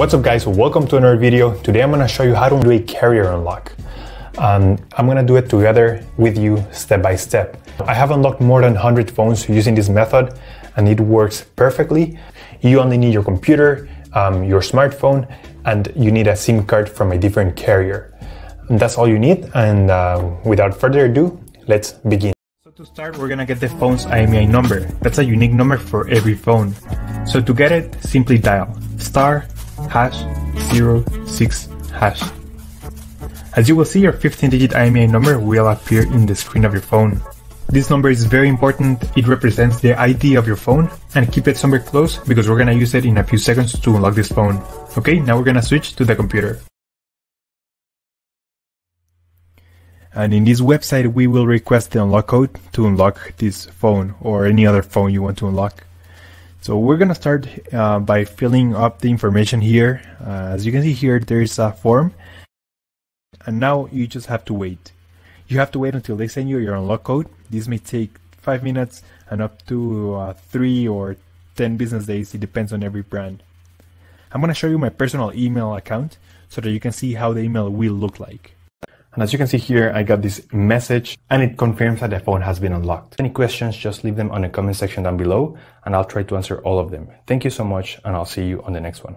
What's up guys, welcome to another video. Today I'm gonna show you how to do a carrier unlock. Um, I'm gonna do it together with you step by step. I have unlocked more than 100 phones using this method and it works perfectly. You only need your computer, um, your smartphone, and you need a SIM card from a different carrier. And that's all you need and uh, without further ado, let's begin. So to start, we're gonna get the phone's IMEI number. That's a unique number for every phone. So to get it, simply dial star hash 06 hash. As you will see, your 15-digit IMEI number will appear in the screen of your phone. This number is very important, it represents the ID of your phone, and keep it somewhere close because we're gonna use it in a few seconds to unlock this phone. Okay, now we're gonna switch to the computer. And in this website, we will request the unlock code to unlock this phone or any other phone you want to unlock. So we're gonna start uh, by filling up the information here. Uh, as you can see here, there's a form. And now you just have to wait. You have to wait until they send you your unlock code. This may take five minutes and up to uh, three or 10 business days. It depends on every brand. I'm gonna show you my personal email account so that you can see how the email will look like. And as you can see here, I got this message and it confirms that the phone has been unlocked. Any questions, just leave them on the comment section down below and I'll try to answer all of them. Thank you so much and I'll see you on the next one.